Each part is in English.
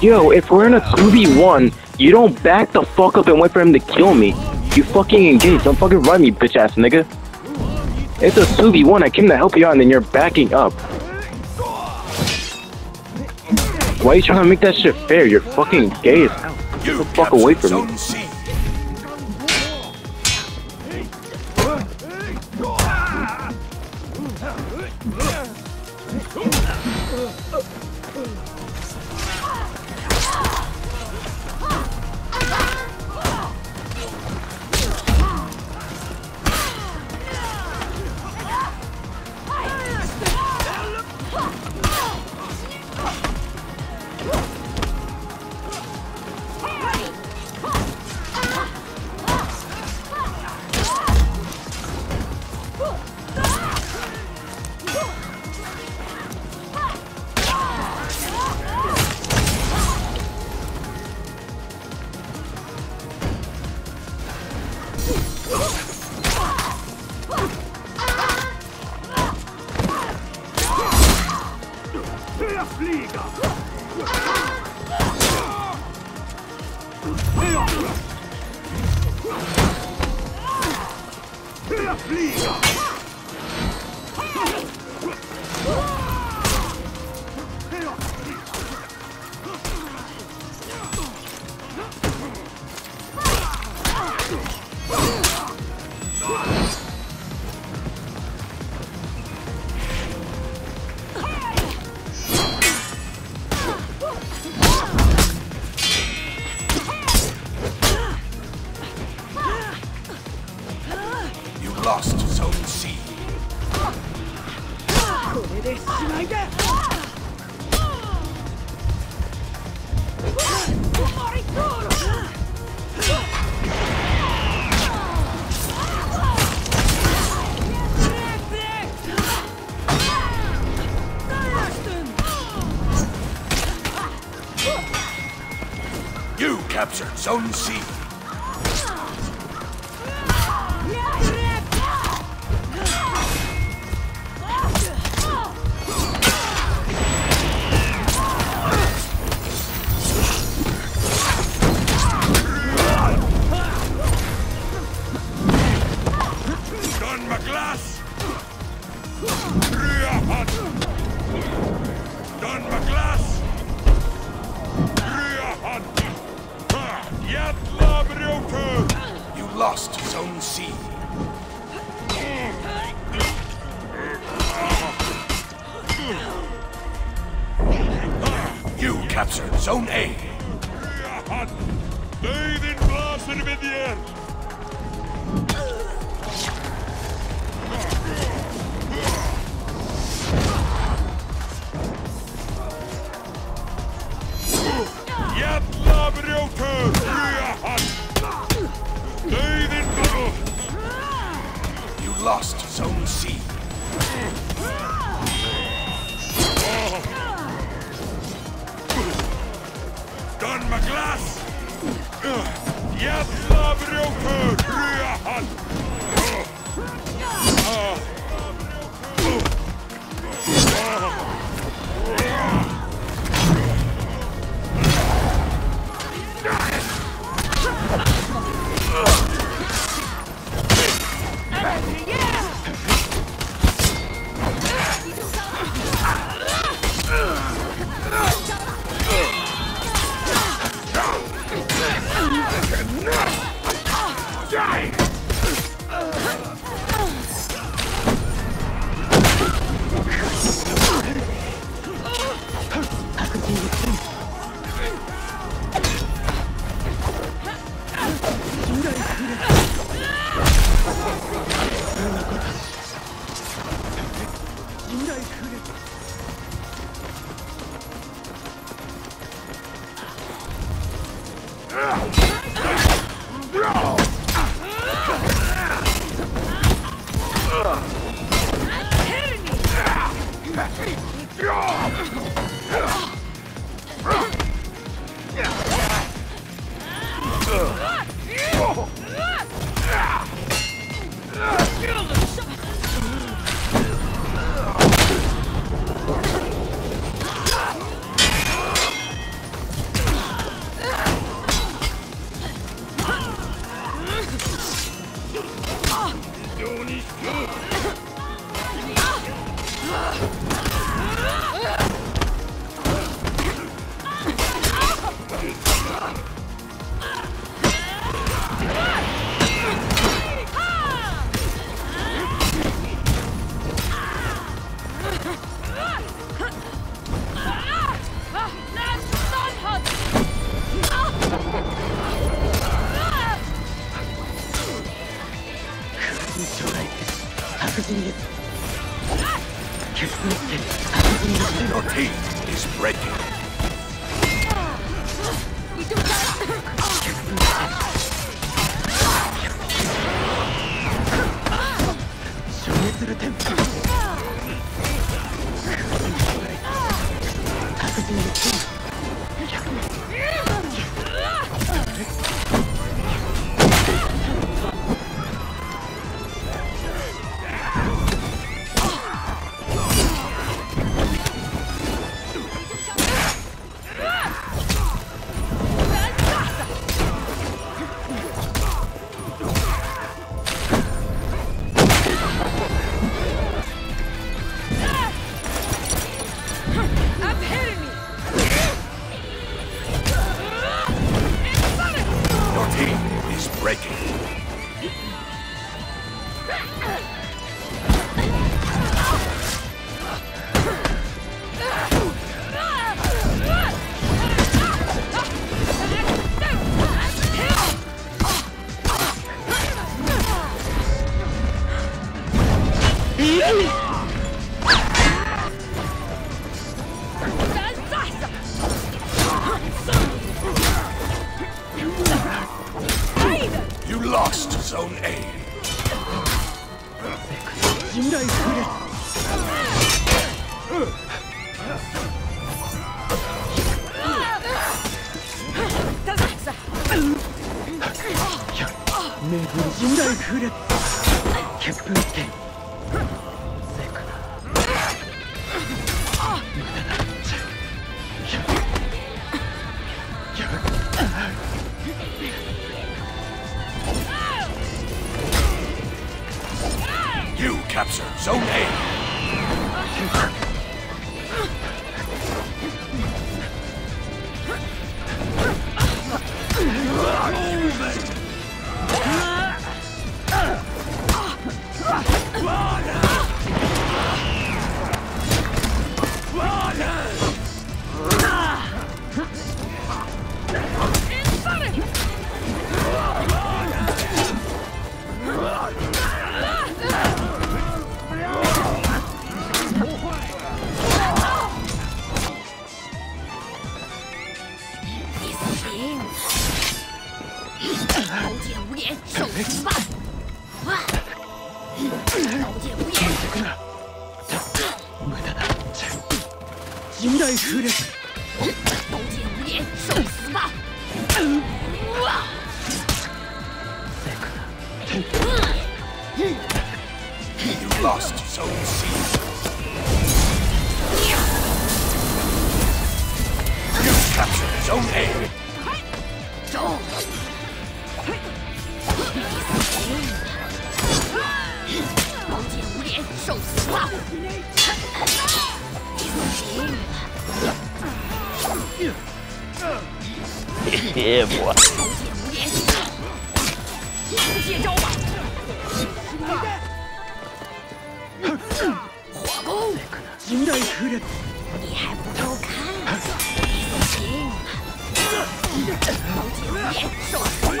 Yo, if we're in a 2v1, you don't back the fuck up and wait for him to kill me. You fucking engage. Don't fucking run me, bitch ass nigga. It's a 2v1. I came to help you out and then you're backing up. Why are you trying to make that shit fair? You're fucking gay as hell. Get the fuck away from me. Meia fliga! Meia! Meia fliga! Captured Zone Zone C. You captured Zone A. Döden blaser vid er! Jävla Jävla brödkur! Ryahat! Your team is breaking. You lost Zone A. 信頼す You captured Zone A. 刀剑无眼，受死吧！刀剑无眼，滚蛋！滚蛋！进来一个！刀剑无眼，受死吧！刀剑，死吧！接招吗？火攻！你太可怜了。不偷看？剑无廉，受死吧！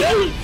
Really?